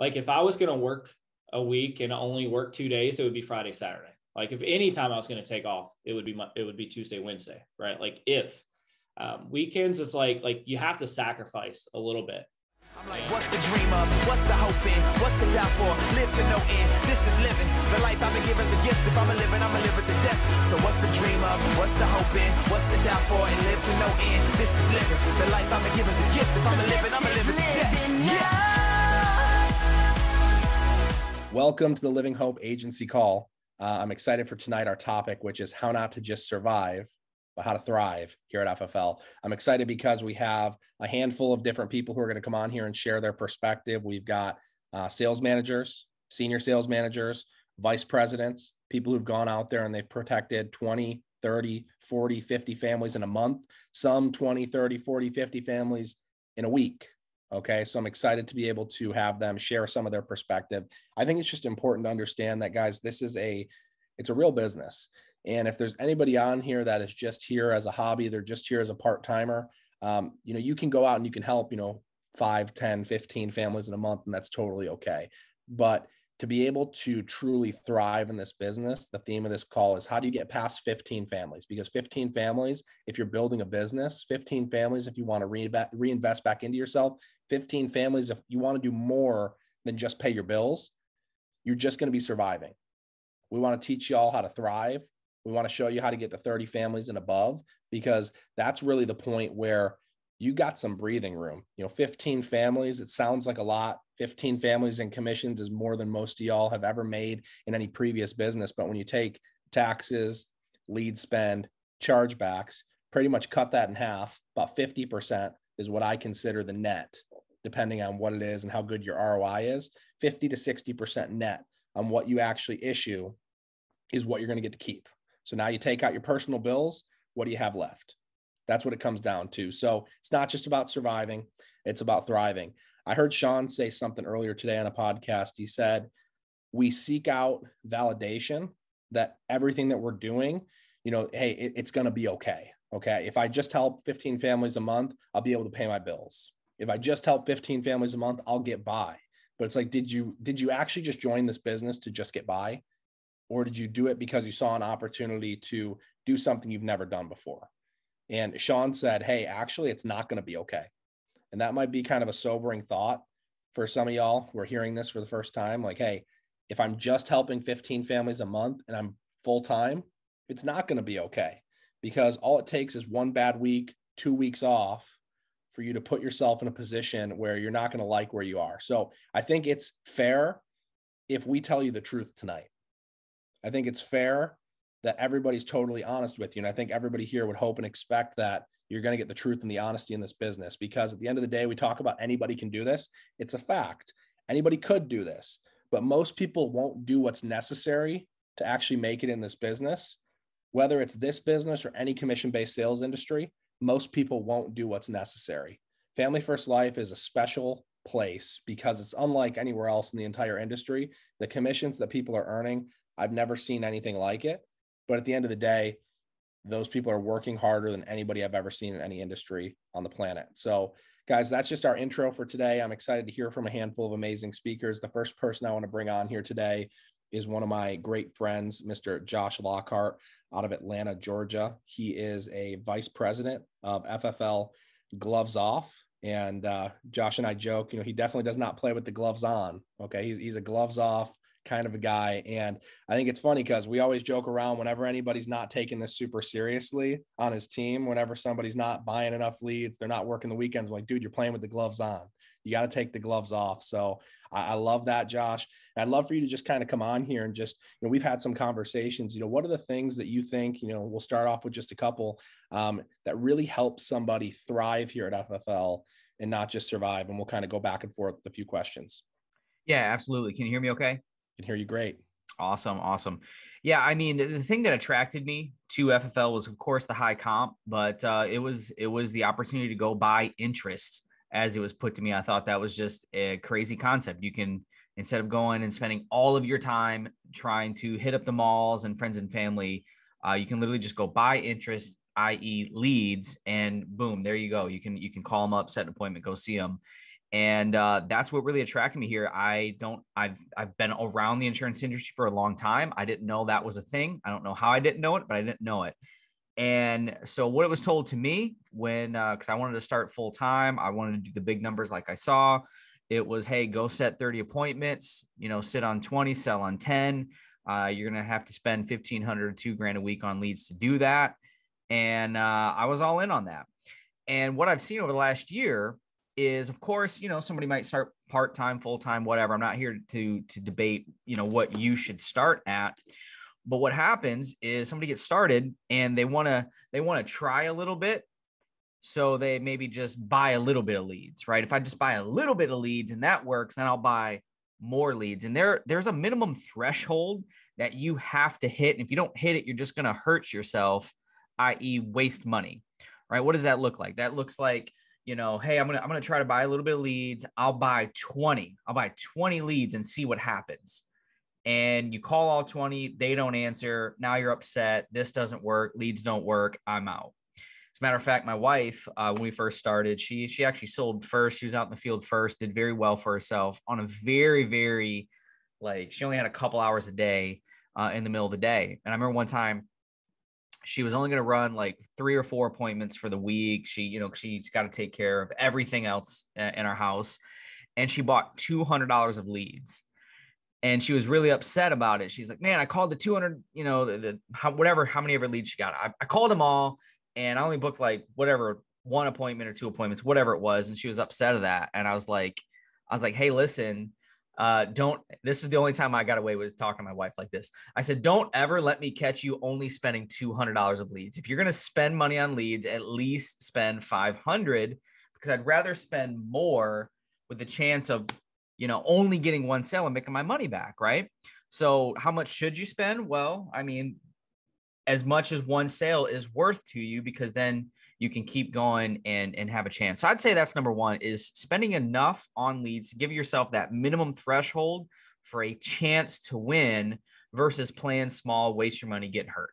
like if I was going to work a week and only work two days, it would be Friday, Saturday. Like if any time I was going to take off, it would be it would be Tuesday, Wednesday, right? Like if um, weekends, it's like like you have to sacrifice a little bit. I'm like, what's the dream of? What's the hope in? What's the doubt for? Live to no end. This is living. The life I've been given is a gift. If I'm a living, I'm a live at the death. So what's the dream of? What's the hope in? What's the doubt for? And live to no end. This is living. The life I've been given is a gift. If I'm a living, I'm a live at the death. Yeah. Welcome to the Living Hope Agency Call. Uh, I'm excited for tonight, our topic, which is how not to just survive, but how to thrive here at FFL. I'm excited because we have a handful of different people who are going to come on here and share their perspective. We've got uh, sales managers, senior sales managers, vice presidents, people who've gone out there and they've protected 20, 30, 40, 50 families in a month, some 20, 30, 40, 50 families in a week. Okay. So I'm excited to be able to have them share some of their perspective. I think it's just important to understand that, guys, this is a, it's a real business. And if there's anybody on here that is just here as a hobby, they're just here as a part timer, um, you know, you can go out and you can help, you know, 5, 10, 15 families in a month, and that's totally okay. But to be able to truly thrive in this business, the theme of this call is how do you get past 15 families? Because 15 families, if you're building a business, 15 families, if you want to reinvest back into yourself, 15 families, if you want to do more than just pay your bills, you're just going to be surviving. We want to teach y'all how to thrive. We want to show you how to get to 30 families and above because that's really the point where you got some breathing room. You know, 15 families, it sounds like a lot. 15 families and commissions is more than most of y'all have ever made in any previous business. But when you take taxes, lead spend, chargebacks, pretty much cut that in half, about 50% is what I consider the net depending on what it is and how good your ROI is, 50 to 60% net on what you actually issue is what you're going to get to keep. So now you take out your personal bills, what do you have left? That's what it comes down to. So it's not just about surviving, it's about thriving. I heard Shawn say something earlier today on a podcast. He said, We seek out validation that everything that we're doing, you know, hey, it, it's going to be okay. Okay. If I just help 15 families a month, I'll be able to pay my bills if I just help 15 families a month, I'll get by. But it's like, did you did you actually just join this business to just get by? Or did you do it because you saw an opportunity to do something you've never done before? And Shawn said, Hey, actually, it's not going to be okay. And that might be kind of a sobering thought for some of y'all who are hearing this for the first time. Like, hey, if I'm just helping 15 families a month and I'm full time, it's not going to be okay because all it takes is one bad week, two weeks off, for you to put yourself in a position where you're not going to like where you are. So I think it's fair if we tell you the truth tonight. I think it's fair that everybody's totally honest with you. And I think everybody here would hope and expect that you're going to get the truth and the honesty in this business because at the end of the day, we talk about anybody can do this. It's a fact. Anybody could do this, but most people won't do what's necessary to actually make it in this business, whether it's this business or any commission based sales industry most people won't do what's necessary. Family First Life is a special place because it's unlike anywhere else in the entire industry. The commissions that people are earning, I've never seen anything like it. But at the end of the day, those people are working harder than anybody I've ever seen in any industry on the planet. So, guys, that's just our intro for today. I'm excited to hear from a handful of amazing speakers. The first person I want to bring on here today is one of my great friends, Mr. Josh Lockhart out of Atlanta, Georgia. He is a vice president of FFL Gloves Off. And uh, Josh and I joke, you know, he definitely does not play with the gloves on. Okay. He's, he's a gloves off kind of a guy. And I think it's funny because we always joke around whenever anybody's not taking this super seriously on his team, whenever somebody's not buying enough leads, they're not working the weekends. Like, dude, you're playing with the gloves on. You got to take the gloves off. So I, I love that, Josh. And I'd love for you to just kind of come on here and just, you know, we've had some conversations. You know, what are the things that you think, you know, we'll start off with just a couple um, that really help somebody thrive here at FFL and not just survive. And we'll kind of go back and forth with a few questions. Yeah, absolutely. Can you hear me okay? I can hear you great. Awesome, awesome. Yeah, I mean, the, the, thing that attracted me to FFL was, of course, the high comp, but uh, it was it was the opportunity to go buy interest as it was put to me. I thought that was just a crazy concept. You can instead of going and spending all of your time trying to hit up the malls and friends and family, uh, you can literally just go buy interest, i.e., leads, and boom, there you go. You can you can call them up, set an appointment, go see them. and uh, that's what really attracted me here i don't i've i've been around the insurance industry for a long time i didn't know that was a thing i don't know how i didn't know it but i didn't know it and so what it was told to me when because uh, i wanted to start full time i wanted to do the big numbers like i saw it was hey go set 30 appointments you know sit on 20 sell on 10 uh, you're gonna have to spend 1500 two grand a week on leads to do that. And uh, i was all in on that. And what i've seen over the last year is of course you know somebody might start part-time full-time whatever. I'm not here to to debate you know what you should start at but what happens is somebody gets started and they want to they want to try a little bit. So they maybe just buy a little bit of leads right? If i just buy a little bit of leads and that works then i'll buy more leads. And there there's a minimum threshold that you have to hit. And if you don't hit it you're just going to hurt yourself i.e waste money right? What does that look like? That looks like you know, hey, I'm gonna I'm gonna try to buy a little bit of leads. I'll buy 20. I'll buy 20 leads and see what happens. And you call all 20, they don't answer. Now you're upset. This doesn't work. Leads don't work. I'm out. As a matter of fact, my wife, uh, when we first started, she she actually sold first. She was out in the field first, did very well for herself on a very very like she only had a couple hours a day uh, in the middle of the day. And I remember one time she was only going to run like three or four appointments for the week. She, you know, she's got to take care of everything else in our house. And she bought $200 of leads. And she was really upset about it. She's like, man, I called the 200, you know, the, the how, whatever, how many ever leads she got. I, I called them all and I only booked like whatever, one appointment or two appointments, whatever it was. And she was upset of that. And I was like, I was like, hey, listen, uh, don't this is the only time I got away with talking to my wife like this. I said, don't ever let me catch you only spending $200 of leads. If you're going to spend money on leads, at least spend 500 because I'd rather spend more with the chance of, you know, only getting one sale and making my money back. Right. So how much should you spend? Well, I mean, as much as one sale is worth to you because then you can keep going and and have a chance. So I'd say that's number one is spending enough on leads to give yourself that minimum threshold for a chance to win versus playing small, waste your money, get hurt.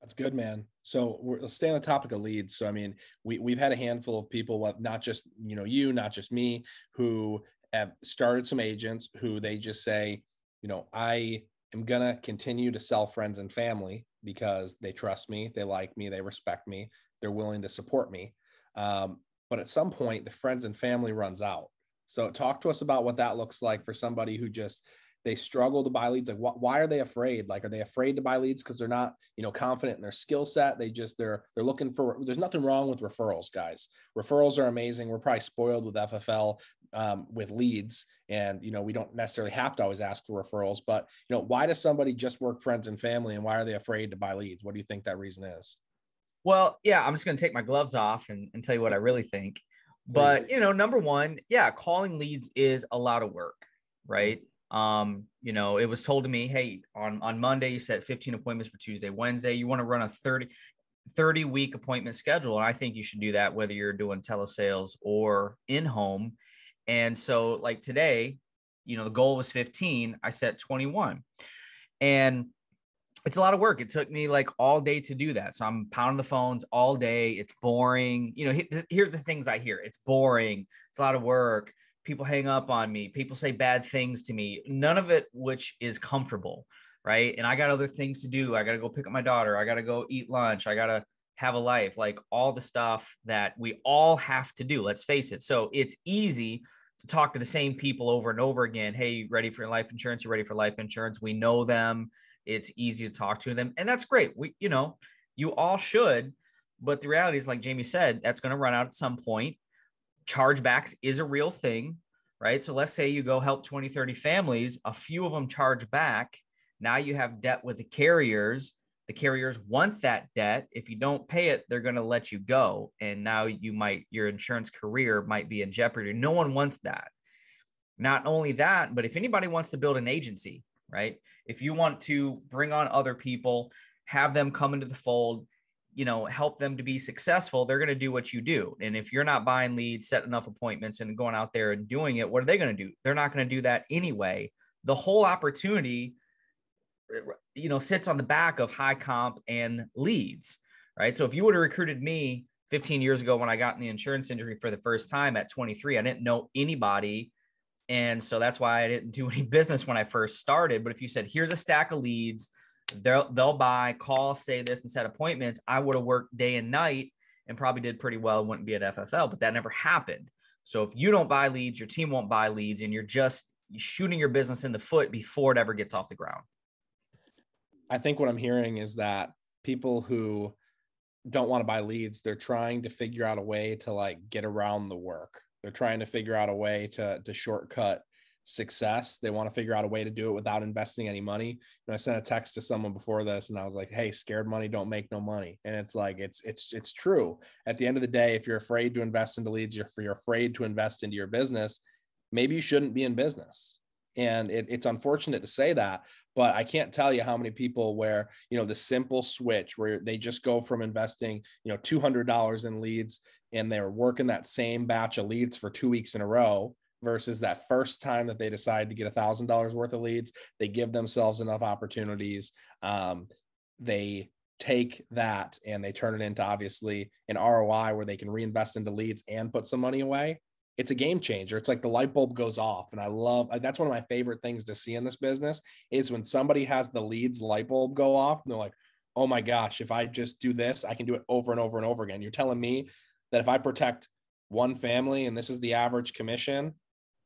That's good, man. So let's stay on the topic of leads. So I mean, we we've had a handful of people, not just you know you, not just me, who have started some agents who they just say, you know, I am gonna continue to sell friends and family because they trust me, they like me, they respect me, they're willing to support me. Um, but at some point, the friends and family runs out. So talk to us about what that looks like for somebody who just they struggle to buy leads. Like, wh- why are they afraid? Like, are they afraid to buy leads because they're not, you know, confident in their skill set? They just they're they're looking for. There's nothing wrong with referrals, guys. Referrals are amazing. We're probably spoiled with FFL um, with leads, and you know, we don't necessarily have to always ask for referrals. But you know, why does somebody just work friends and family, and why are they afraid to buy leads? What do you think that reason is? Well, yeah, I'm just going to take my gloves off and, and tell you what I really think. But, you know, number one, yeah, calling leads is a lot of work, right? Um, you know, it was told to me, hey, on, on Monday, you set 15 appointments for Tuesday, Wednesday, you want to run a 30, 30 week appointment schedule. And I think you should do that whether you're doing telesales or in home. And so, like today, you know, the goal was 15, I set 21. And it's a lot of work. It took me like all day to do that. So I'm pounding the phones all day. It's boring. You know, here's the things I hear. It's boring. It's a lot of work. People hang up on me. People say bad things to me. None of it which is comfortable, right? And I got other things to do. I got to go pick up my daughter. I got to go eat lunch. I got to have a life. Like all the stuff that we all have to do. Let's face it. So it's easy to talk to the same people over and over again. Hey, ready for life insurance? You ready for life insurance? We know them it's easy to talk to them, and that's great. We, you know, you all should, but the reality is, like Jamie said, that's going to run out at some point. Chargebacks is a real thing, right? So let's say you go help 20, 30 families, a few of them charge back. Now you have debt with the carriers. The carriers want that debt. If you don't pay it, they're going to let you go. And now you might, your insurance career might be in jeopardy. No one wants that. Not only that, but if anybody wants to build an agency, right? If you want to bring on other people, have them come into the fold, you know, help them to be successful, they're going to do what you do. And if you're not buying leads, setting enough appointments and going out there and doing it, what are they going to do? They're not going to do that anyway. The whole opportunity, you know, sits on the back of high comp and leads, right? So if you would have recruited me 15 years ago when I got in the insurance industry for the first time at 23. I didn't know anybody. And so that's why I didn't do any business when I first started. But if you said, here's a stack of leads, they'll they'll buy, call, say this, and set appointments, I would have worked day and night and probably did pretty well, wouldn't be at FFL, but that never happened. So if you don't buy leads, your team won't buy leads, and you're just shooting your business in the foot before it ever gets off the ground. I think what I'm hearing is that people who don't want to buy leads they're trying to figure out a way to like get around the work. They're trying to figure out a way to to shortcut success. They want to figure out a way to do it without investing any money. And i sent a text to someone before this and i was like hey scared money don't make no money. And it's like it's it's it's true. At the end of the day if you're afraid to invest into leads if you're afraid to invest into your business maybe you shouldn't be in business and it, it's unfortunate to say that but i can't tell you how many people where you know the simple switch where they just go from investing you know $200 in leads and they're working that same batch of leads for two weeks in a row versus that first time that they decide to get a thousand dollars worth of leads they give themselves enough opportunities um, they take that and they turn it into obviously an roi where they can reinvest into leads and put some money away it's a game changer. It's like the light bulb goes off. And I love uh, that's one of my favorite things to see in this business is when somebody has the leads light bulb go off and they're like, oh my gosh, if I just do this, I can do it over and over and over again. You're telling me that if I protect one family and this is the average commission,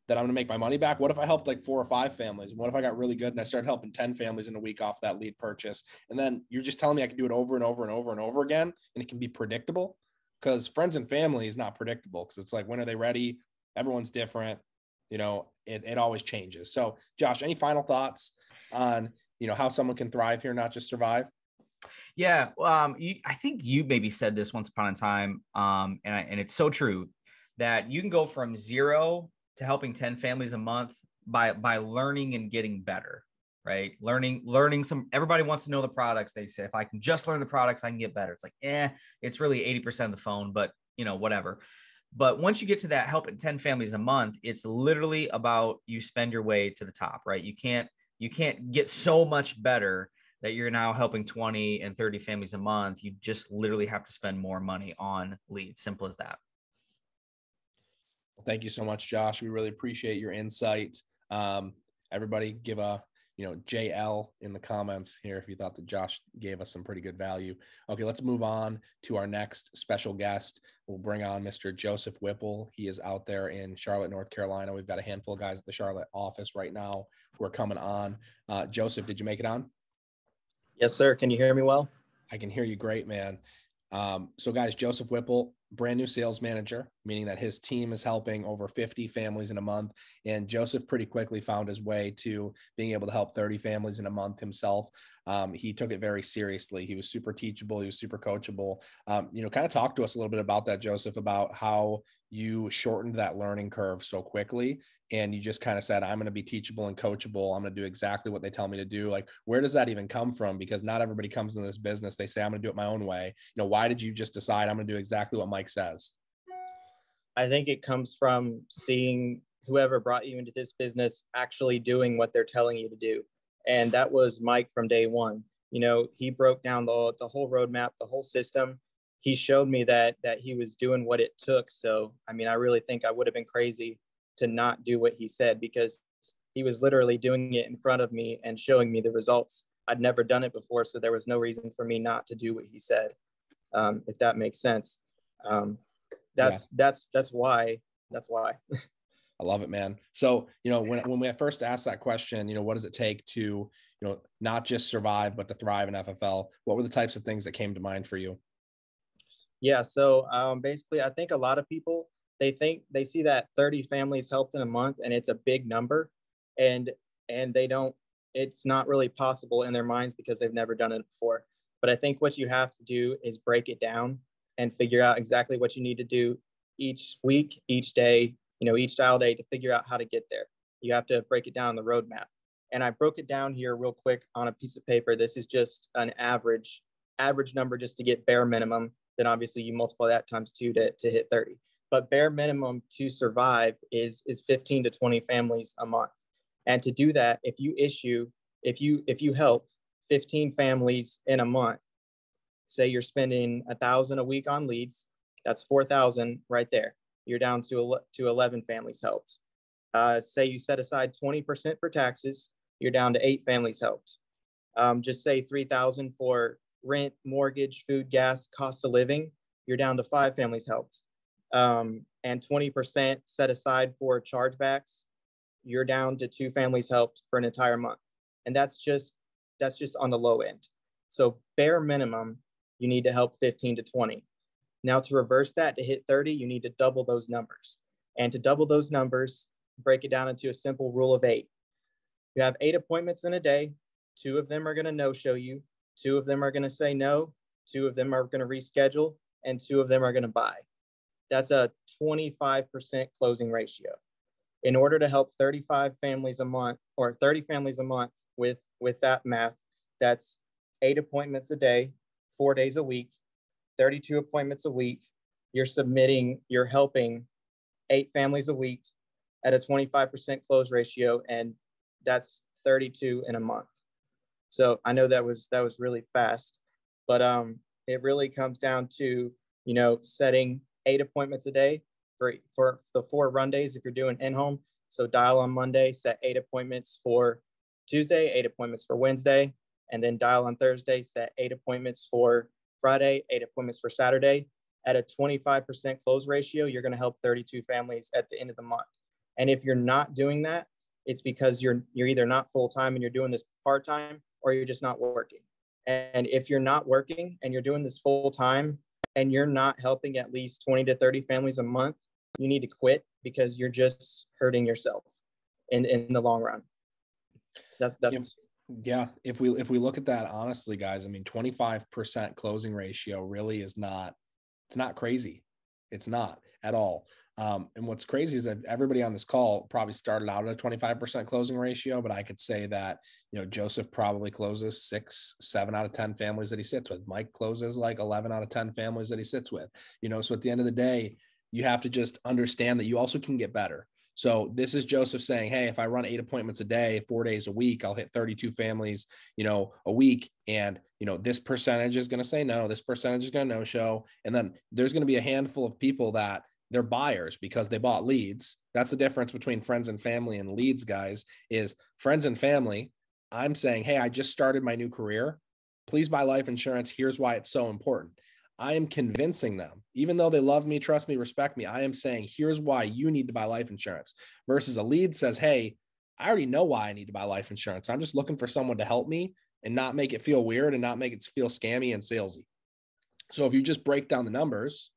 that I'm going to make my money back. What if I helped like four or five families? What if I got really good and I started helping 10 families in a week off that lead purchase? And then you're just telling me I can do it over and over and over and over again and it can be predictable because friends and family is not predictable because it's like when are they ready? Everyone's different you know it, it always changes. So josh any final thoughts on you know how someone can thrive here not just survive? Yeah um you, i think you maybe said this once upon a time um and I, and it's so true that you can go from zero to helping 10 families a month by by learning and getting better right? Learning learning some everybody wants to know the products. They say if i can just learn the products i can get better. It's like eh it's really 80% of the phone but you know whatever. But once you get to that helping 10 families a month it's literally about you spend your way to the top right? You can't you can't get so much better that you're now helping 20 and 30 families a month. You just literally have to spend more money on leads. Simple as that. Well, thank you so much josh. We really appreciate your insight. Um, everybody give a you know, JL in the comments here if you thought that Josh gave us some pretty good value. Okay, let's move on to our next special guest. We'll bring on Mr. Joseph Whipple. He is out there in Charlotte, North Carolina. We've got a handful of guys at the Charlotte office right now who are coming on. Uh, Joseph, did you make it on? Yes, sir. Can you hear me well? I can hear you great, man. Um, so, guys, Joseph Whipple, brand new sales manager, meaning that his team is helping over 50 families in a month. And Joseph pretty quickly found his way to being able to help 30 families in a month himself. Um, he took it very seriously. He was super teachable. He was super coachable. Um, you know, kind of talk to us a little bit about that, Joseph, about how you shortened that learning curve so quickly and you just kind of said i'm going to be teachable and coachable. I'm going to do exactly what they tell me to do. Like where does that even come from? Because not everybody comes into this business they say i'm going to do it my own way. You know why did you just decide i'm going to do exactly what mike says i think it comes from seeing whoever brought you into this business actually doing what they're telling you to do. And that was mike from day one. You know he broke down the, the whole roadmap the whole system he showed me that that he was doing what it took. So I mean, I really think I would have been crazy to not do what he said because he was literally doing it in front of me and showing me the results. I'd never done it before, so there was no reason for me not to do what he said. Um, if that makes sense. Um, that's yeah. that's that's why. That's why. I love it, man. So, you know, when, when we first asked that question, you know, what does it take to, you know, not just survive, but to thrive in FFL? What were the types of things that came to mind for you? Yeah. So um, basically, I think a lot of people they think they see that 30 families helped in a month and it's a big number, and and they don't. It's not really possible in their minds because they've never done it before. But I think what you have to do is break it down and figure out exactly what you need to do each week, each day, you know, each dial day to figure out how to get there. You have to break it down the roadmap. And I broke it down here real quick on a piece of paper. This is just an average average number just to get bare minimum then obviously you multiply that times two to, to hit 30. But bare minimum to survive is is 15 to 20 families a month. And to do that, if you issue, if you if you help 15 families in a month, say you're spending a thousand a week on leads, That's 4,000 right there. You're down to, to 11 families helped. Uh, say you set aside 20% for taxes, you're down to eight families helped. Um, just say 3,000 for rent, mortgage, food, gas, cost of living, you're down to five families helped. Um, and 20% set aside for chargebacks, you're down to two families helped for an entire month. And that's just that's just on the low end. So bare minimum, you need to help 15 to 20. Now to reverse that to hit 30, you need to double those numbers. And to double those numbers, break it down into a simple rule of eight. You have eight appointments in a day. Two of them are going to no show you. Two of them are going to say no. Two of them are going to reschedule. And two of them are going to buy. That's a 25% closing ratio. In order to help 35 families a month or 30 families a month with, with that math, that's eight appointments a day, four days a week, 32 appointments a week. You're submitting, you're helping eight families a week at a 25% close ratio, and that's 32 in a month. So I know that was that was really fast, but um, it really comes down to you know setting eight appointments a day for for the four run days if you're doing in home. So dial on Monday, set eight appointments for Tuesday, eight appointments for Wednesday, and then dial on Thursday, set eight appointments for Friday, eight appointments for Saturday. At a 25% close ratio, you're going to help 32 families at the end of the month. And if you're not doing that, it's because you're you're either not full time and you're doing this part time, or you're just not working. And if you're not working and you're doing this full time and you're not helping at least 20 to 30 families a month, you need to quit because you're just hurting yourself in in the long run. That's that's yeah, if we if we look at that honestly, guys, I mean, 25% closing ratio really is not it's not crazy. It's not at all. Um, and what's crazy is that everybody on this call probably started out at a 25% closing ratio, but I could say that, you know, Joseph probably closes six, seven out of 10 families that he sits with. Mike closes like 11 out of 10 families that he sits with, you know. So at the end of the day, you have to just understand that you also can get better. So this is Joseph saying, "Hey, if I run eight appointments a day, four days a week, I'll hit 32 families, you know, a week, and you know this percentage is going to say no, this percentage is going to no show, and then there's going to be a handful of people that they're buyers because they bought leads. That's the difference between friends and family and leads, guys. Is friends and family. I'm saying, hey, I just started my new career. Please buy life insurance. Here's why it's so important. I am convincing them, even though they love me, trust me, respect me, I am saying, here's why you need to buy life insurance versus a lead says, hey, I already know why I need to buy life insurance. I'm just looking for someone to help me and not make it feel weird and not make it feel scammy and salesy. So if you just break down the numbers,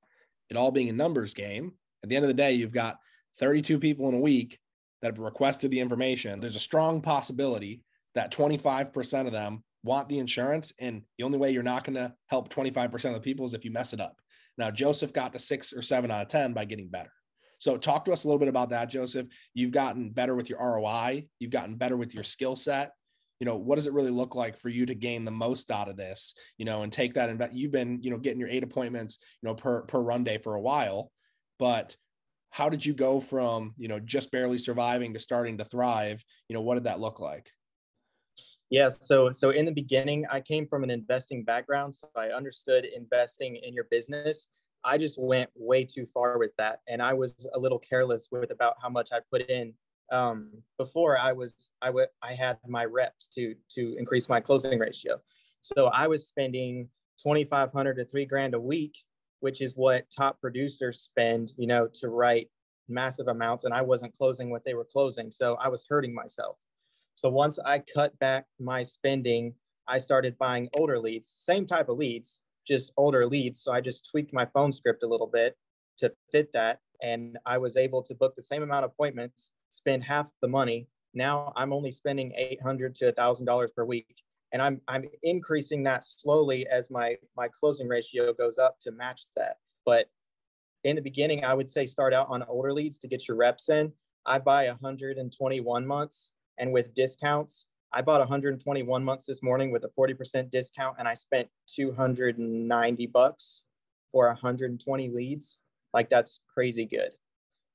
it all being a numbers game, at the end of the day, you've got 32 people in a week that have requested the information. There's a strong possibility that 25% of them want the insurance. And the only way you're not going to help 25% of the people is if you mess it up. Now, Joseph got to six or seven out of 10 by getting better. So, talk to us a little bit about that, Joseph. You've gotten better with your ROI, you've gotten better with your skill set. You know, what does it really look like for you to gain the most out of this, you know, and take that? And you've been, you know, getting your eight appointments, you know, per, per run day for a while. But how did you go from, you know, just barely surviving to starting to thrive? You know, what did that look like? Yeah, so so in the beginning, I came from an investing background, so I understood investing in your business. I just went way too far with that, and I was a little careless with about how much I put in. Um, before I was, I would, I had my reps to to increase my closing ratio, so I was spending twenty five hundred to three grand a week, which is what top producers spend, you know, to write massive amounts, and I wasn't closing what they were closing, so I was hurting myself. So once I cut back my spending, I started buying older leads, same type of leads, just older leads. So I just tweaked my phone script a little bit to fit that. And I was able to book the same amount of appointments, spend half the money. Now I'm only spending 800 to $1,000 per week. And I'm, I'm increasing that slowly as my, my closing ratio goes up to match that. But in the beginning, I would say start out on older leads to get your reps in. I buy 121 months and with discounts. I bought 121 months this morning with a 40% discount and I spent 290 bucks for 120 leads. Like that's crazy good.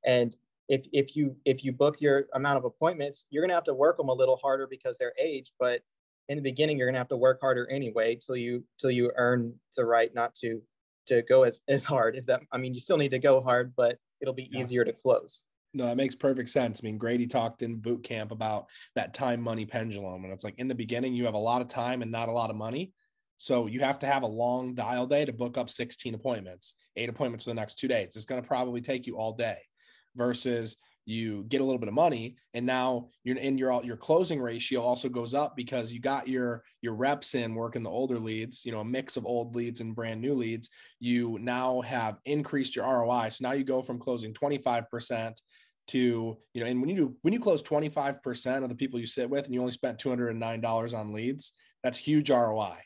And if if you if you book your amount of appointments, you're gonna have to work them a little harder because they're aged. but in the beginning you're gonna have to work harder anyway till you till you earn the right not to to go as, as hard if that i mean you still need to go hard but it'll be Yeah. easier to close No, that makes perfect sense. I mean, Grady talked in boot camp about that time money pendulum. And it's like in the beginning, you have a lot of time and not a lot of money. So you have to have a long dial day to book up 16 appointments, eight appointments for the next two days. It's going to probably take you all day versus you get a little bit of money and now you're in your your closing ratio also goes up because you got your your reps in working the older leads you know a mix of old leads and brand new leads. You now have increased your ROI so now you go from closing 25% to you know and when you do when you close 25% of the people you sit with and you only spent $209 on leads that's huge ROI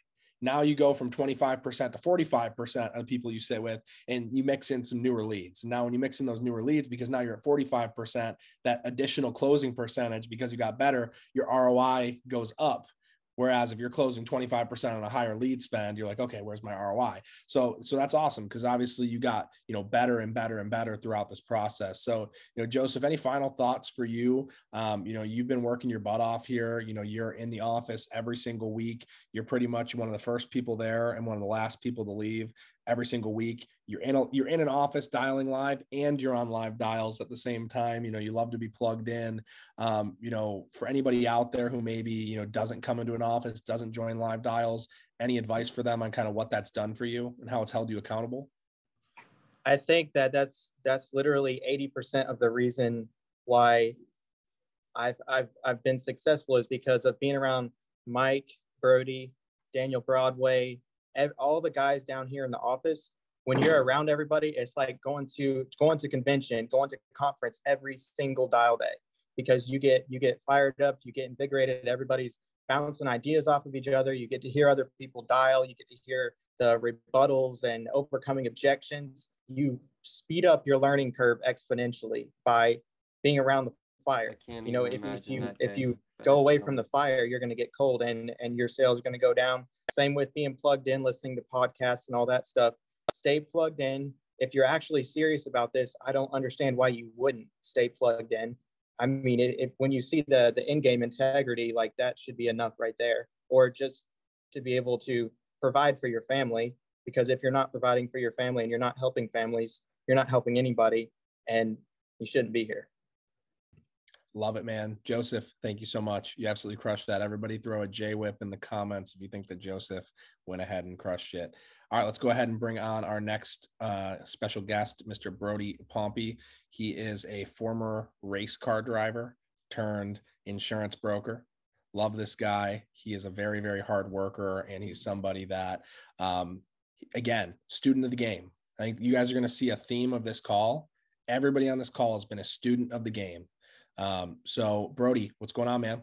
now you go from 25% to 45% of the people you sit with and you mix in some newer leads. Now when you mix in those newer leads, because now you're at 45%, that additional closing percentage, because you got better, your ROI goes up. Whereas if you're closing 25% on a higher lead spend, you're like, okay, where's my ROI? So, so that's awesome because obviously you got, you know, better and better and better throughout this process. So, you know, Joseph, any final thoughts for you? Um, you know, you've been working your butt off here. You know, you're in the office every single week. You're pretty much one of the first people there and one of the last people to leave every single week. You're in a, you're in an office dialing live and you're on live dials at the same time. You know, you love to be plugged in. Um, you know, for anybody out there who maybe, you know, doesn't come into an office, doesn't join live dials, any advice for them on kind of what that's done for you and how it's held you accountable? I think that that's that's literally 80% of the reason why I've I've I've been successful is because of being around Mike, Brody, Daniel Broadway, all the guys down here in the office. When you're around everybody, it's like going to going to convention, going to conference every single dial day because you get you get fired up, you get invigorated. Everybody's bouncing ideas off of each other. You get to hear other people dial. You get to hear the rebuttals and overcoming objections. You speed up your learning curve exponentially by being around the fire. You know, if, if you if you go away from the fire, you're going to get cold and and your sales are going to go down. Same with being plugged in, listening to podcasts and all that stuff. Stay plugged in. If you're actually serious about this, I don't understand why you wouldn't stay plugged in. I mean, if, if when you see the the in-game integrity, like that should be enough right there, or just to be able to provide for your family. Because if you're not providing for your family and you're not helping families, you're not helping anybody, and you shouldn't be here. Love it, man. Joseph, thank you so much. You absolutely crushed that. Everybody throw a J whip in the comments if you think that Joseph went ahead and crushed it. All right, let's go ahead and bring on our next uh, special guest, Mr. Brody Pompe. He is a former race car driver turned insurance broker. Love this guy. He is a very, very hard worker, and he's somebody that, um, again, student of the game. I think you guys are going to see a theme of this call. Everybody on this call has been a student of the game. Um, so, Brody, what's going on, man?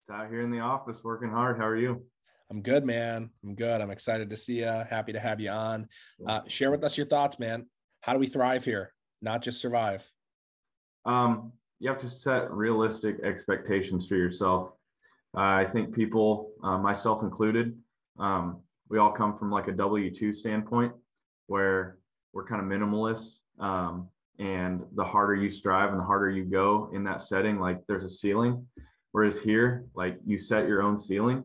It's out here in the office working hard. How are you? I'm good, man. I'm good. I'm excited to see you. Happy to have you on. Uh, share with us your thoughts, man. How do we thrive here, not just survive? Um, you have to set realistic expectations for yourself. Uh, I think people, uh, myself included, um, we all come from like a W 2 standpoint where we're kind of minimalist. Um, and the harder you strive and the harder you go in that setting, like there's a ceiling. Whereas here, like you set your own ceiling.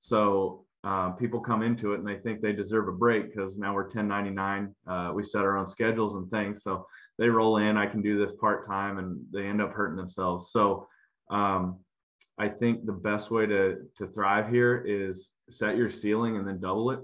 So uh, people come into it and they think they deserve a break because now we're 1099. Uh, we set our own schedules and things. So they roll in, I can do this part time, and they end up hurting themselves. So um, I think the best way to to thrive here is set your ceiling and then double it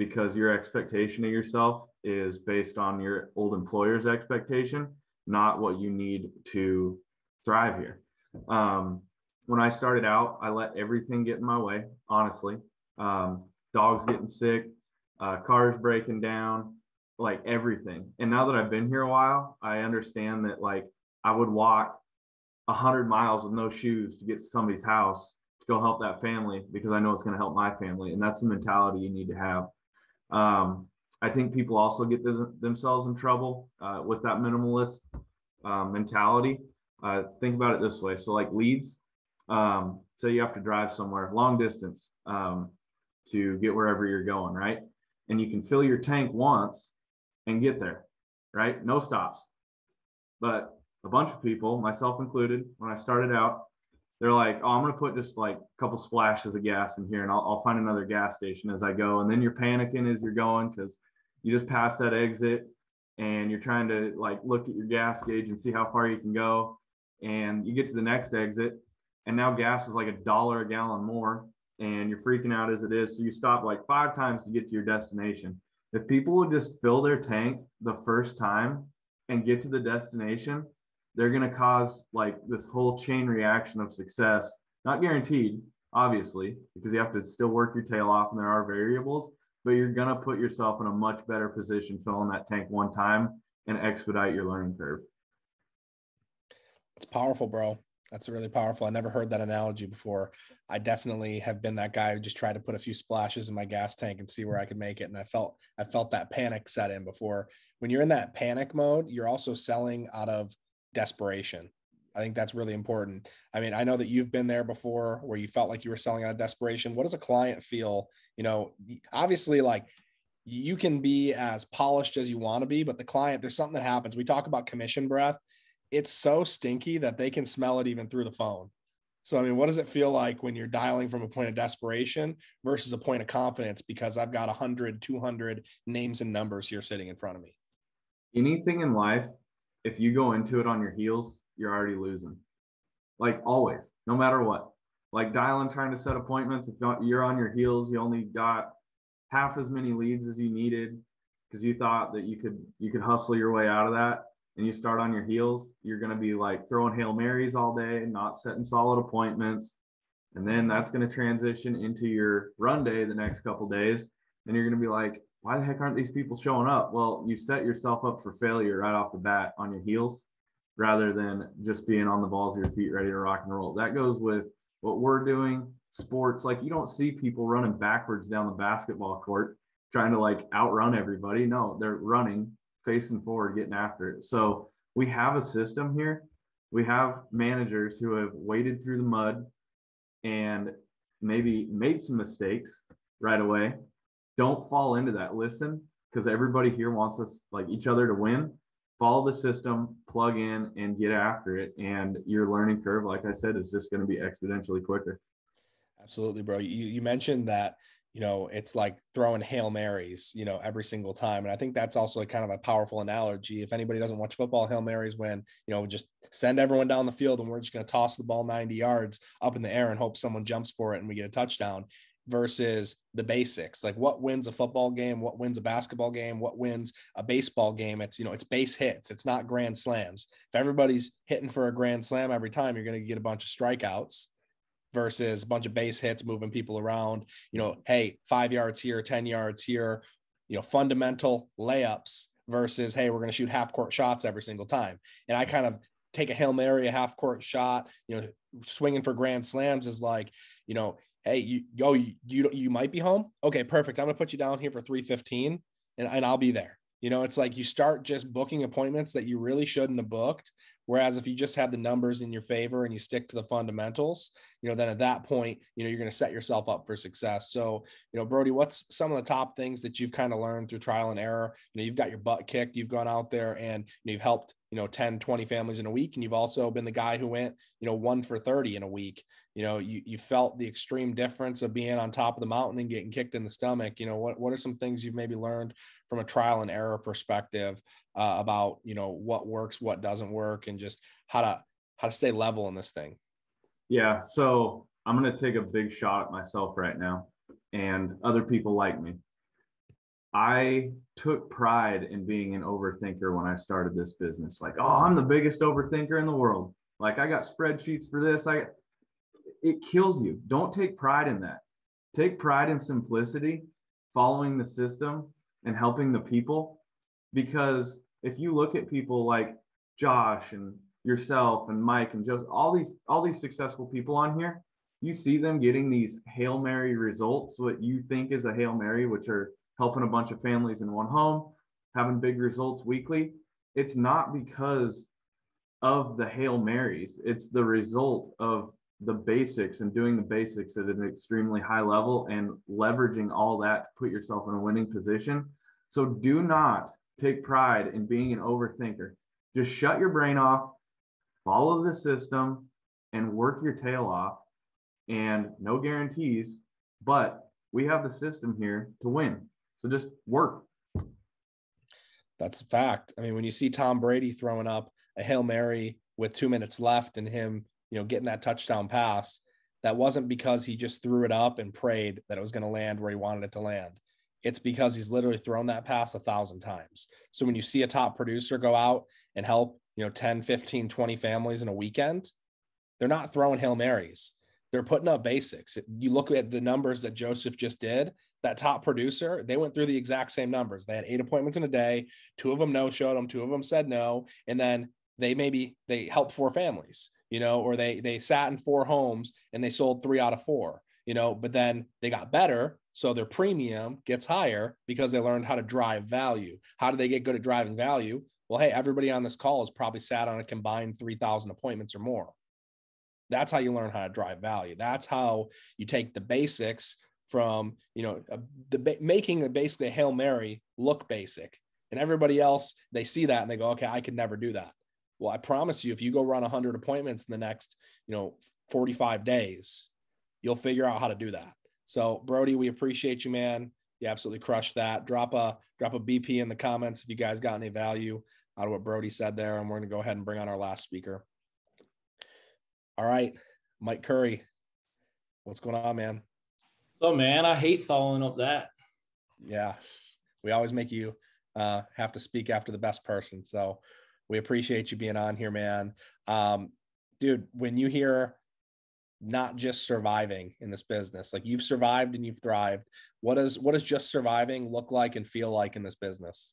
because your expectation of yourself is based on your old employer's expectation, not what you need to thrive here. Um, when I started out, I let everything get in my way, honestly. Um, dogs getting sick, uh, cars breaking down, like everything. And now that I've been here a while, I understand that like I would walk a hundred miles with no shoes to get to somebody's house to go help that family because I know it's going to help my family. And that's the mentality you need to have. Um, I think people also get th- themselves in trouble uh, with that minimalist uh, mentality. Uh, think about it this way. So like leads, um, say you have to drive somewhere long distance um, to get wherever you're going, right? And you can fill your tank once and get there, right? No stops. But a bunch of people, myself included, when I started out, they're like, oh, I'm going to put just like a couple splashes of gas in here and I'll, I'll find another gas station as I go. And then you're panicking as you're going because you just pass that exit and you're trying to like look at your gas gauge and see how far you can go. And you get to the next exit and now gas is like a dollar a gallon more and you're freaking out as it is. So you stop like five times to get to your destination. If people would just fill their tank the first time and get to the destination, they're going to cause like this whole chain reaction of success. Not guaranteed, obviously, because you have to still work your tail off and there are variables, but you're going to put yourself in a much better position filling that tank one time and expedite your learning curve. It's powerful, bro. That's really powerful. I never heard that analogy before. I definitely have been that guy who just tried to put a few splashes in my gas tank and see where I could make it. And I felt I felt that panic set in before. When you're in that panic mode, you're also selling out of desperation. I think that's really important. I mean, I know that you've been there before where you felt like you were selling out of desperation. What does a client feel? You know, obviously, like you can be as polished as you want to be, but the client, there's something that happens. We talk about commission breath it's so stinky that they can smell it even through the phone. So, I mean, what does it feel like when you're dialing from a point of desperation versus a point of confidence? Because I've got 100, 200 names and numbers here sitting in front of me. Anything in life, if you go into it on your heels, you're already losing. Like always, no matter what. Like dialing, trying to set appointments, if you're on your heels, you only got half as many leads as you needed because you thought that you could you could hustle your way out of that and you start on your heels, you're going to be like throwing Hail Marys all day, not setting solid appointments. And then that's going to transition into your run day the next couple days. And you're going to be like, why the heck aren't these people showing up? Well, you set yourself up for failure right off the bat on your heels rather than just being on the balls of your feet ready to rock and roll. That goes with what we're doing, sports. Like you don't see people running backwards down the basketball court trying to like outrun everybody. No, they're running facing forward, getting after it. So we have a system here. We have managers who have waded through the mud and maybe made some mistakes right away. Don't fall into that. Listen, because everybody here wants us like each other to win. Follow the system, plug in, and get after it. And your learning curve, like I said, is just going to be exponentially quicker. Absolutely, bro. You you mentioned that you know, it's like throwing Hail Marys, you know, every single time. And I think that's also kind of a powerful analogy. If anybody doesn't watch football, Hail Marys when, you know, just send everyone down the field and we're just going to toss the ball 90 yards up in the air and hope someone jumps for it and we get a touchdown versus the basics. Like what wins a football game, what wins a basketball game, what wins a baseball game. It's, you know, it's base hits. It's not grand slams. If everybody's hitting for a grand slam every time, you're going to get a bunch of strikeouts versus a bunch of base hits moving people around. You know, hey, five yards here, 10 yards here, you know, fundamental layups versus, hey, we're going to shoot half court shots every single time. And I kind of take a Hail Mary, a half court shot, you know, swinging for grand slams is like, you know, hey, you, yo, you, you, you might be home. Okay, perfect. I'm going to put you down here for 315 and, and I'll be there. You know, it's like you start just booking appointments that you really shouldn't have booked. Whereas if you just have the numbers in your favor and you stick to the fundamentals, you know, then at that point, you know, you're going to set yourself up for success. So, you know, Brody, what's some of the top things that you've kind of learned through trial and error? You know, you've got your butt kicked, you've gone out there and you you've helped, you know, 10, 20 families in a week. And you've also been the guy who went, you know, one for 30 in a week. You know, you, you felt the extreme difference of being on top of the mountain and getting kicked in the stomach. You know, what, what are some things you've maybe learned from a trial and error perspective uh, about you know what works what doesn't work and just how to how to stay level in this thing? Yeah so i'm going to take a big shot at myself right now and other people like me. I took pride in being an overthinker when i started this business. Like oh i'm the biggest overthinker in the world. Like i got spreadsheets for this i it kills you don't take pride in that take pride in simplicity following the system and helping the people because if you look at people like Josh and yourself and Mike and Joe, all these all these successful people on here, you see them getting these Hail Mary results, what you think is a Hail Mary, which are helping a bunch of families in one home, having big results weekly. It's not because of the Hail Marys. It's the result of the basics and doing the basics at an extremely high level and leveraging all that to put yourself in a winning position. So do not take pride in being an overthinker. Just shut your brain off, follow the system, and work your tail off. And no guarantees, but we have the system here to win. So just work. That's a fact. I mean, when you see Tom Brady throwing up a Hail Mary with two minutes left and him, you know, getting that touchdown pass, that wasn't because he just threw it up and prayed that it was going to land where he wanted it to land. It's because he's literally thrown that pass a thousand times. So when you see a top producer go out and help, you know, 10, 15, 20 families in a weekend, they're not throwing Hail Marys. They're putting up basics. You look at the numbers that Joseph just did, that top producer, they went through the exact same numbers. They had eight appointments in a day. Two of them no showed them, two of them said no. And then they maybe they helped four families, you know, or they they sat in four homes and they sold three out of four, you know, but then they got better. So their premium gets higher because they learned how to drive value. How do they get good at driving value? Well, hey, everybody on this call has probably sat on a combined 3,000 appointments or more. That's how you learn how to drive value. That's how you take the basics from, you know, the making basically a Hail Mary look basic. And everybody else, they see that and they go, okay, I could never do that. Well, I promise you, if you go run 100 appointments in the next, you know, 45 days, you'll figure out how to do that. So, Brody, we appreciate you, man. You absolutely crushed that. Drop a drop a BP in the comments if you guys got any value out of what Brody said there, and we're going to go ahead and bring on our last speaker. All right, Mike Curry, what's going on, man? So, man, I hate following up that. Yes, we always make you uh, have to speak after the best person. So, we appreciate you being on here, man. Um, dude, when you hear not just surviving in this business, like you've survived and you've thrived, what does what does just surviving look like and feel like in this business?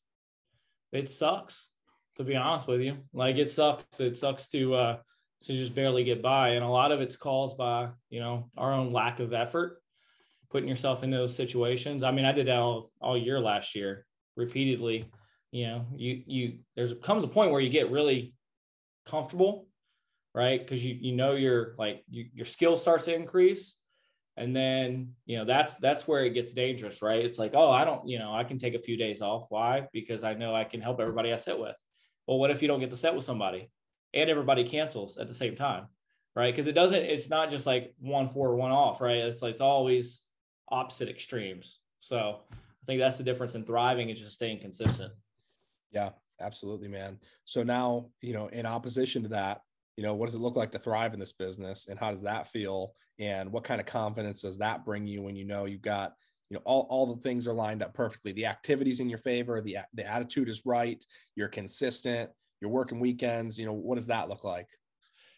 It sucks, to be honest with you. Like it sucks. It sucks to uh to just barely get by. And a lot of it's caused by, you know, our own lack of effort, putting yourself in those situations. I mean, I did that all, all year last year, repeatedly. You know, you you there's comes a point where you get really comfortable, right? Because you you know your like you, your skill starts to increase. And then, you know, that's that's where it gets dangerous, right? It's like, oh, I don't, you know, I can take a few days off. Why? Because I know I can help everybody I sit with. Well, what if you don't get to set with somebody? and everybody cancels at the same time, right? Because it doesn't, it's not just like one for one off, right? It's like it's always opposite extremes. So I think that's the difference in thriving is just staying consistent. Yeah, absolutely, man. So now, you know, in opposition to that, you know, what does it look like to thrive in this business and how does that feel? And what kind of confidence does that bring you when you know you've got, you know, all, all the things are lined up perfectly. The activities in your favor, the, the attitude is right, you're consistent, you're working weekends you know what does that look like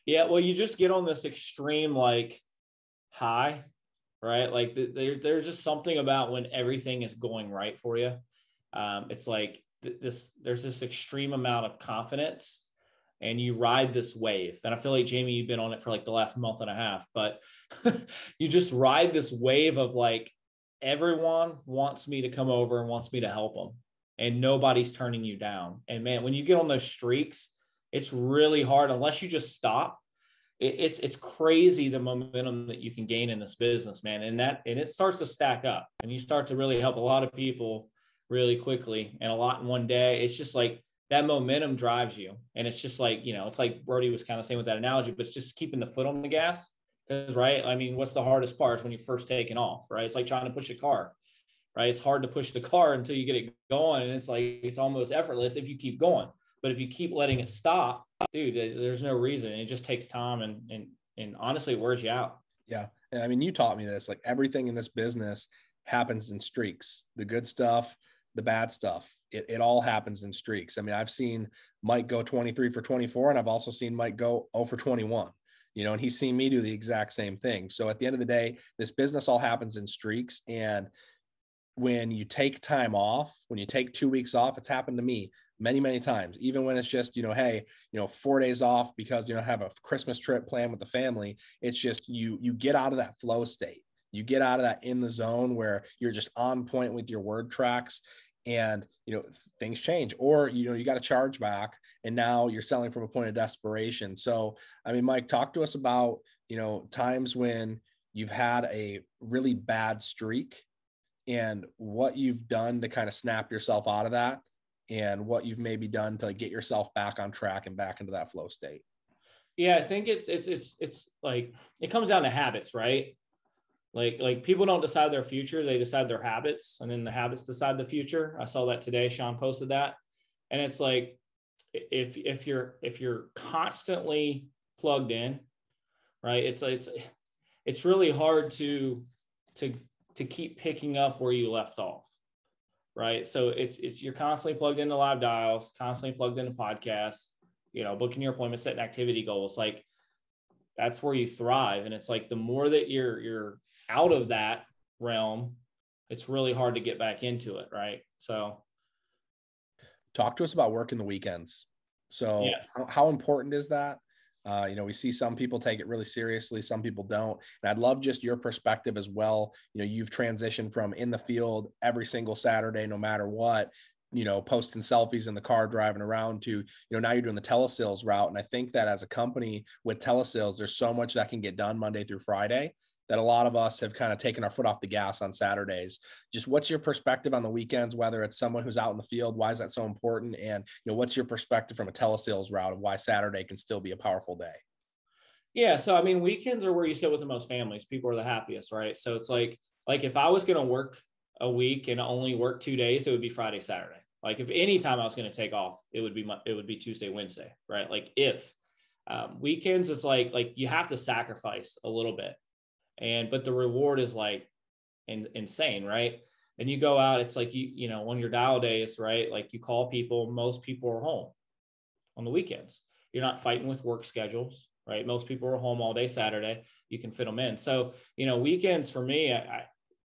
yeah well you just get on this extreme like high right like there, there's just something about when everything is going right for you um, it's like this there's this extreme amount of confidence and you ride this wave and i feel like jamie you've been on it for like the last month and a half but you just ride this wave of like everyone wants me to come over and wants me to help them and nobody's turning you down. And man, when you get on those streaks, it's really hard unless you just stop. It, it's it's crazy the momentum that you can gain in this business, man. And that and it starts to stack up, and you start to really help a lot of people really quickly and a lot in one day. It's just like that momentum drives you, and it's just like you know, it's like Brody was kind of saying with that analogy, but it's just keeping the foot on the gas. Because right, I mean, what's the hardest part is when you're first taking off, right? It's like trying to push a car right? It's hard to push the car until you get it going. And it's like, it's almost effortless if you keep going. But if you keep letting it stop, dude, there's no reason. It just takes time and, and, and honestly, it wears you out. Yeah. I mean, you taught me this, like everything in this business happens in streaks, the good stuff, the bad stuff. It, it all happens in streaks. I mean, I've seen Mike go 23 for 24, and I've also seen Mike go 0 for 21 you know, and he's seen me do the exact same thing. So at the end of the day, this business all happens in streaks. And when you take time off, when you take two weeks off, it's happened to me many, many times. Even when it's just, you know, hey, you know, four days off because you know have a Christmas trip planned with the family. It's just you you get out of that flow state. You get out of that in the zone where you're just on point with your word tracks and you know things change or you know you got to charge back and now you're selling from a point of desperation. So i mean mike talk to us about you know times when you've had a really bad streak and what you've done to kind of snap yourself out of that and what you've maybe done to get yourself back on track and back into that flow state. Yeah i think it's it's it's it's like it comes down to habits right like like people don't decide their future they decide their habits and then the habits decide the future. I saw that today Shawn posted that. And it's like if if you're if you're constantly plugged in, right? It's it's it's really hard to to to keep picking up where you left off right? So it's it's you're constantly plugged into live dials constantly plugged into podcasts you know booking your appointments setting activity goals. Like that's where you thrive and it's like the more that you're you're out of that realm it's really hard to get back into it right so talk to us about working the weekends so yes. how, how important is that uh, you know, we see some people take it really seriously, some people don't. And I'd love just your perspective as well. You know, you've transitioned from in the field every single Saturday, no matter what, you know, posting selfies in the car driving around to, you know, now you're doing the telesales route. And I think that as a company with telesales, there's so much that can get done Monday through Friday that a lot of us have kind of taken our foot off the gas on Saturdays. Just what's your perspective on the weekends, whether it's someone who's out in the field, why is that so important? And you know, what's your perspective from a telesales route of why Saturday can still be a powerful day? Yeah. So I mean, weekends are where you sit with the most families. People are the happiest, right? So it's like like if I was gonna work a week and only work two days, it would be Friday, Saturday. Like if any time I was going to take off, it would be it would be Tuesday, Wednesday, right? Like if um, weekends, it's like like you have to sacrifice a little bit. And but the reward is like in, insane right? And you go out it's like you you know on your dial days right? Like you call people most people are home on the weekends. You're not fighting with work schedules right? Most people are home all day saturday. You can fit them in. So you know weekends for me I, I,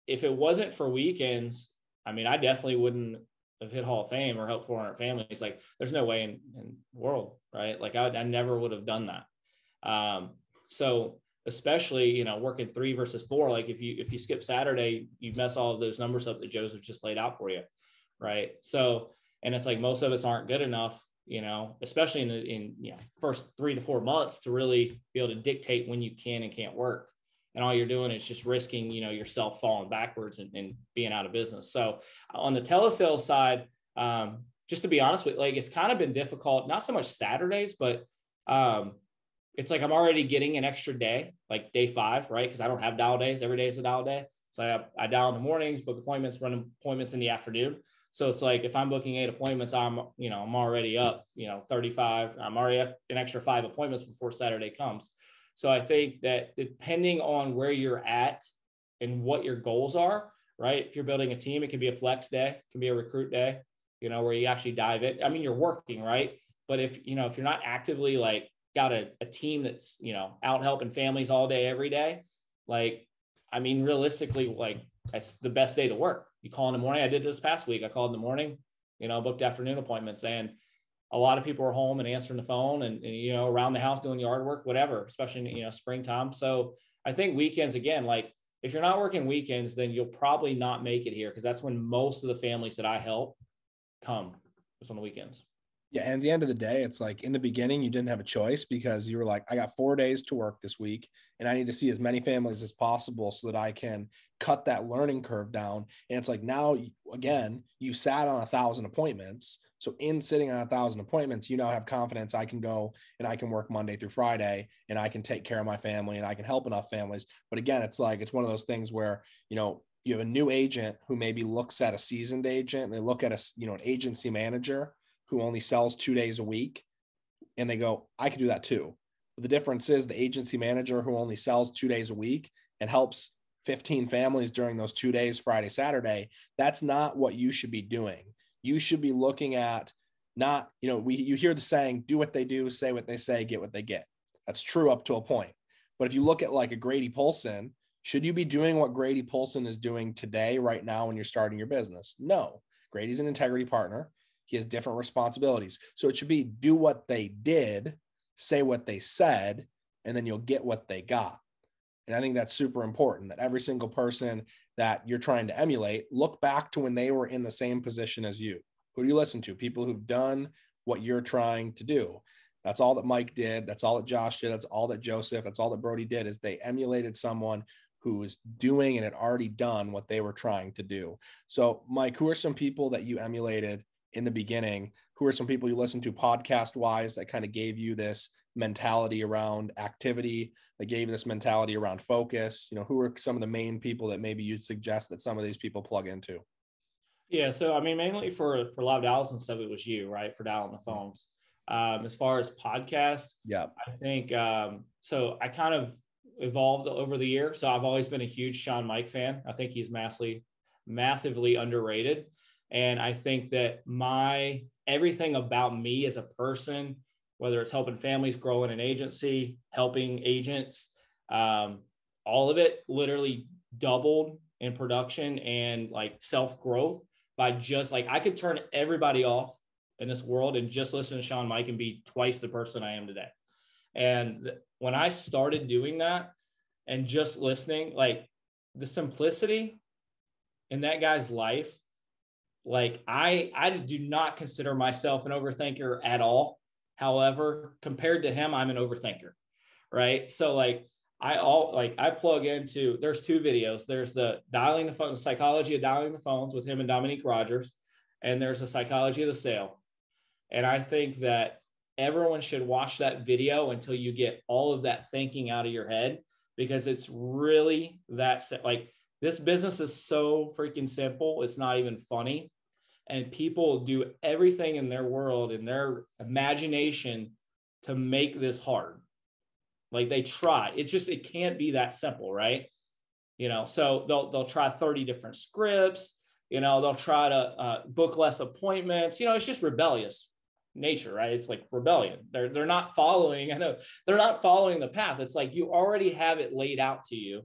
if it wasn't for weekends i mean i definitely wouldn't have hit hall of fame or helped 400 families like there's no way in, in the world right? Like I, I never would have done that. Um, so especially you know working three versus four like if you if you skip saturday you mess all of those numbers up that joseph just laid out for you right? So and it's like most of us aren't good enough you know especially in in you know first three to four months to really be able to dictate when you can and can't work and all you're doing is just risking you know yourself falling backwards and, and being out of business so on the telesales side um, just to be honest with like it's kind of been difficult not so much saturdays but um, it's like I'm already getting an extra day, like day five, right? Because I don't have dial days. Every day is a dial day. So I, I dial in the mornings, book appointments, run appointments in the afternoon. So it's like if I'm booking eight appointments, I'm you know I'm already up, you know, 35. I'm already up an extra five appointments before Saturday comes. So I think that depending on where you're at and what your goals are, right? If you're building a team, it can be a flex day, it can be a recruit day, you know, where you actually dive it. I mean, you're working, right? But if you know if you're not actively like got a, a team that's you know out helping families all day every day like i mean realistically like that's the best day to work you call in the morning i did this past week i called in the morning you know booked afternoon appointments and a lot of people are home and answering the phone and, and you know around the house doing yard work whatever especially in, you know springtime so i think weekends again like if you're not working weekends then you'll probably not make it here because that's when most of the families that i help come is on the weekends yeah, and at the end of the day, it's like in the beginning you didn't have a choice because you were like, I got four days to work this week, and I need to see as many families as possible so that I can cut that learning curve down. And it's like now, again, you sat on a thousand appointments. So in sitting on a thousand appointments, you now have confidence. I can go and I can work Monday through Friday, and I can take care of my family, and I can help enough families. But again, it's like it's one of those things where you know you have a new agent who maybe looks at a seasoned agent, and they look at a you know an agency manager who only sells two days a week and they go, I could do that too. But the difference is the agency manager who only sells two days a week and helps 15 families during those two days, Friday, Saturday, that's not what you should be doing. You should be looking at not, you know, we you hear the saying, do what they do, say what they say, get what they get. That's true up to a point. But if you look at like a Grady Polson, should you be doing what Grady Polson is doing today, right now, when you're starting your business? No. Grady's an integrity partner. He has different responsibilities. So it should be do what they did, say what they said, and then you'll get what they got. And I think that's super important that every single person that you're trying to emulate, look back to when they were in the same position as you. Who do you listen to? People who've done what you're trying to do. That's all that Mike did. That's all that Josh did. That's all that Joseph, that's all that Brody did is they emulated someone who was doing and had already done what they were trying to do. So, Mike, who are some people that you emulated in the beginning who are some people you listen to podcast wise that kind of gave you this mentality around activity that gave this mentality around focus you know who are some of the main people that maybe you'd suggest that some of these people plug into Yeah, so I mean, mainly for for Live dials and stuff, it was you, right, for dialing the phones. Um, as far as podcasts, Yeah. I think um, so. I kind of evolved over the year, so I've always been a huge Shawn Meaike fan. I think he's massively, massively underrated, and I think that my everything about me as a person, whether it's helping families grow in an agency, helping agents, um, all of it literally doubled in production and like self growth by just like I could turn everybody off in this world and just listen to Shawn Meaike and be twice the person I am today. And when I started doing that and just listening, like the simplicity in that guy's life, like I I do not consider myself an overthinker at all. However, compared to him, I'm an overthinker. Right. So like I all like I plug into there's two videos. There's the dialing the phone, the psychology of dialing the phones with him and Dominique Rogers, and there's the psychology of the sale. And I think that everyone should watch that video until you get all of that thinking out of your head because it's really that like this business is so freaking simple. It's not even funny. And people do everything in their world in their imagination to make this hard. Like they try. It's just it can't be that simple, right? You know, so they'll they'll try 30 different scripts, you know, they'll try to uh, book less appointments. You know, it's just rebellious nature, right? It's like rebellion. They're they're not following. I know they're not following the path. It's like you already have it laid out to you,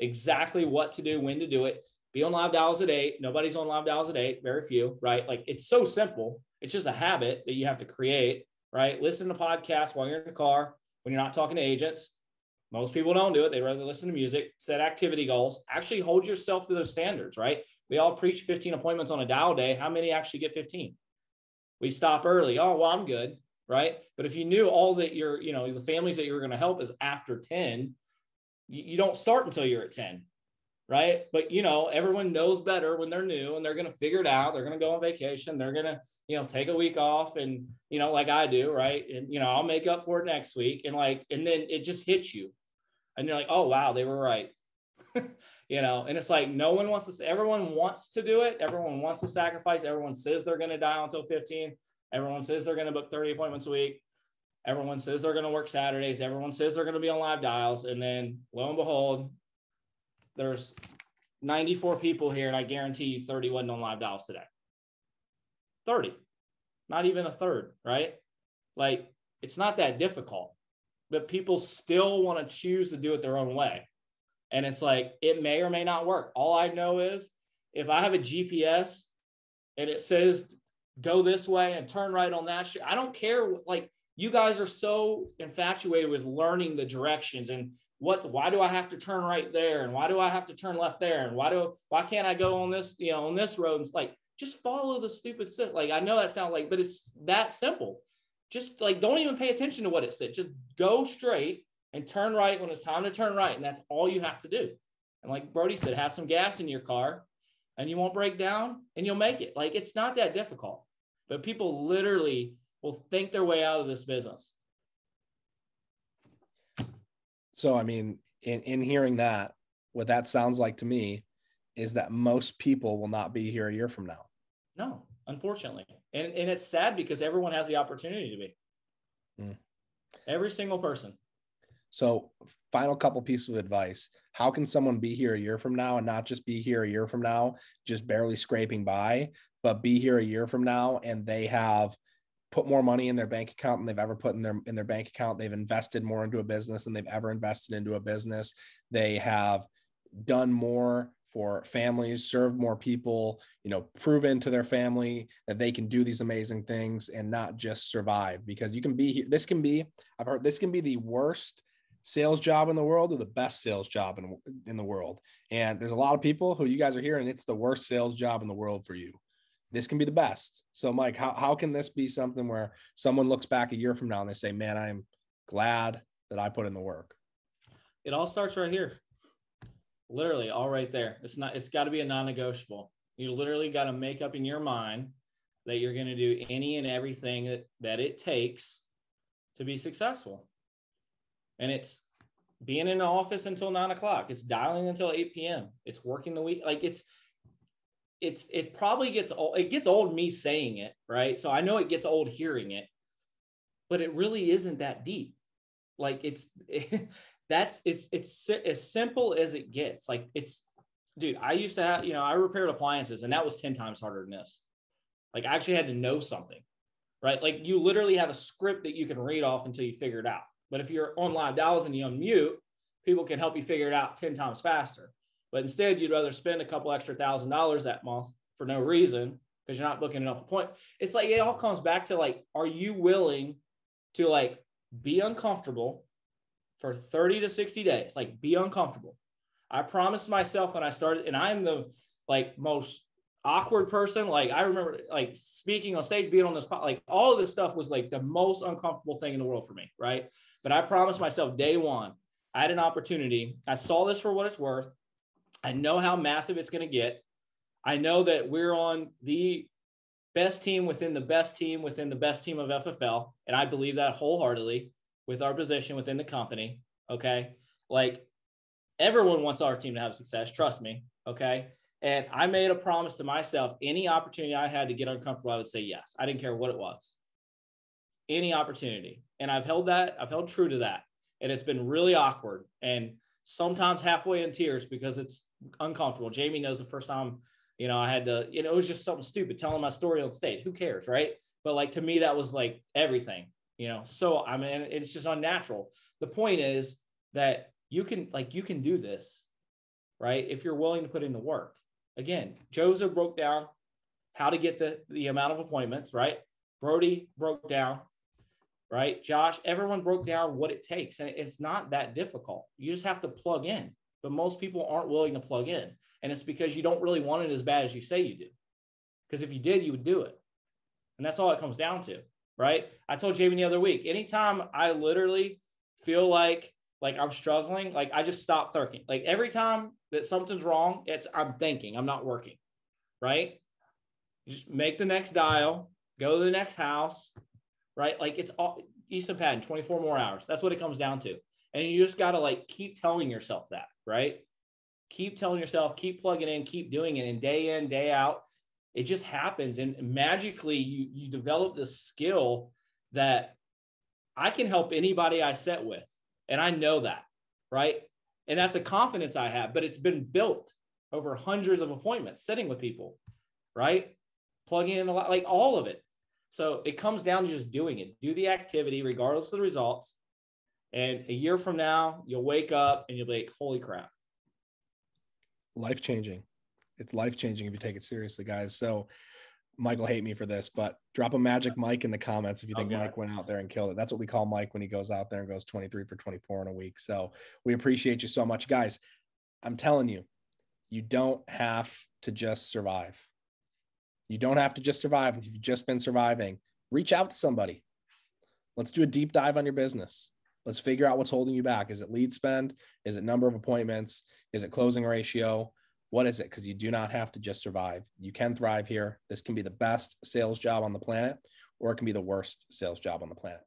exactly what to do, when to do it. Be on live dials at eight. Nobody's on live dials at eight. Very few, right? Like it's so simple. It's just a habit that you have to create, right? Listen to podcasts while you're in the car when you're not talking to agents. Most people don't do it. They rather listen to music, set activity goals, actually hold yourself to those standards, right? We all preach 15 appointments on a dial day. How many actually get 15? We stop early. Oh, well, I'm good. Right. But if you knew all that you're, you know, the families that you're going to help is after 10, you, you don't start until you're at 10. Right. But, you know, everyone knows better when they're new and they're going to figure it out. They're going to go on vacation. They're going to, you know, take a week off and, you know, like I do. Right. And, you know, I'll make up for it next week. And like, and then it just hits you. And you're like, oh, wow, they were right. you know, and it's like no one wants to, everyone wants to do it. Everyone wants to sacrifice. Everyone says they're going to dial until 15. Everyone says they're going to book 30 appointments a week. Everyone says they're going to work Saturdays. Everyone says they're going to be on live dials. And then lo and behold, there's 94 people here, and I guarantee you 30 wasn't on live dials today. 30, not even a third, right? Like it's not that difficult, but people still want to choose to do it their own way. And it's like, it may or may not work. All I know is if I have a GPS and it says go this way and turn right on that, I don't care. Like, you guys are so infatuated with learning the directions and what, why do I have to turn right there? And why do I have to turn left there? And why do, why can't I go on this, you know, on this road? And it's like, just follow the stupid, like, I know that sounds like, but it's that simple. Just like, don't even pay attention to what it said. Just go straight and turn right when it's time to turn right. And that's all you have to do. And like Brody said, have some gas in your car and you won't break down and you'll make it. Like it's not that difficult, but people literally will think their way out of this business. So, I mean, in, in hearing that, what that sounds like to me is that most people will not be here a year from now. No, unfortunately. And, and it's sad because everyone has the opportunity to be. Mm. Every single person. So, final couple pieces of advice. How can someone be here a year from now and not just be here a year from now, just barely scraping by, but be here a year from now and they have put more money in their bank account than they've ever put in their in their bank account. They've invested more into a business than they've ever invested into a business. They have done more for families, served more people, you know, proven to their family that they can do these amazing things and not just survive because you can be here. This can be, I've heard this can be the worst sales job in the world or the best sales job in, in the world. And there's a lot of people who you guys are here and it's the worst sales job in the world for you. This can be the best. So Mike, how, how can this be something where someone looks back a year from now and they say, man, I'm glad that I put in the work. It all starts right here. Literally all right there. It's not, it's got to be a non-negotiable. You literally got to make up in your mind that you're going to do any and everything that, that it takes to be successful and it's being in the office until nine o'clock. It's dialing until 8 p.m. It's working the week. Like it's it's it probably gets old. It gets old me saying it, right? So I know it gets old hearing it, but it really isn't that deep. Like it's it, that's it's it's as simple as it gets. Like it's, dude. I used to have, you know, I repaired appliances, and that was ten times harder than this. Like I actually had to know something, right? Like you literally have a script that you can read off until you figure it out. But if you're on live dials and you unmute, people can help you figure it out ten times faster. But instead, you'd rather spend a couple extra thousand dollars that month for no reason because you're not booking enough point. It's like it all comes back to like, are you willing to like be uncomfortable for 30 to 60 days? Like be uncomfortable. I promised myself when I started, and I'm the like most awkward person. Like I remember like speaking on stage, being on the spot, like all of this stuff was like the most uncomfortable thing in the world for me. Right. But I promised myself day one, I had an opportunity. I saw this for what it's worth. I know how massive it's going to get. I know that we're on the best team within the best team within the best team of FFL. And I believe that wholeheartedly with our position within the company. Okay. Like everyone wants our team to have success. Trust me. Okay. And I made a promise to myself any opportunity I had to get uncomfortable, I would say yes. I didn't care what it was. Any opportunity. And I've held that, I've held true to that. And it's been really awkward. And sometimes halfway in tears because it's uncomfortable. Jamie knows the first time, you know, I had to, you know, it was just something stupid telling my story on stage. Who cares, right? But like to me, that was like everything, you know. So I mean, it's just unnatural. The point is that you can like you can do this, right? If you're willing to put in the work. Again, Joseph broke down how to get the the amount of appointments, right? Brody broke down right? Josh, everyone broke down what it takes, and it's not that difficult. You just have to plug in. But most people aren't willing to plug in. And it's because you don't really want it as bad as you say you do. Because if you did, you would do it. And that's all it comes down to, right? I told Jamie the other week, anytime I literally feel like like I'm struggling, like I just stop thinking. Like every time that something's wrong, it's I'm thinking, I'm not working, right? You just make the next dial, go to the next house, right? Like it's all Easton Patton, 24 more hours. That's what it comes down to. And you just got to like keep telling yourself that, right? Keep telling yourself, keep plugging in, keep doing it. And day in, day out, it just happens. And magically, you, you develop this skill that I can help anybody I set with. And I know that, right? And that's a confidence I have, but it's been built over hundreds of appointments sitting with people, right? Plugging in a lot, like all of it. So it comes down to just doing it. Do the activity regardless of the results. And a year from now, you'll wake up and you'll be like, holy crap. Life changing. It's life changing if you take it seriously, guys. So Michael hate me for this, but drop a magic Mike in the comments if you think okay. Mike went out there and killed it. That's what we call Mike when he goes out there and goes 23 for 24 in a week. So we appreciate you so much, guys. I'm telling you, you don't have to just survive. You don't have to just survive. If you've just been surviving, reach out to somebody. Let's do a deep dive on your business. Let's figure out what's holding you back. Is it lead spend? Is it number of appointments? Is it closing ratio? What is it? Because you do not have to just survive. You can thrive here. This can be the best sales job on the planet, or it can be the worst sales job on the planet.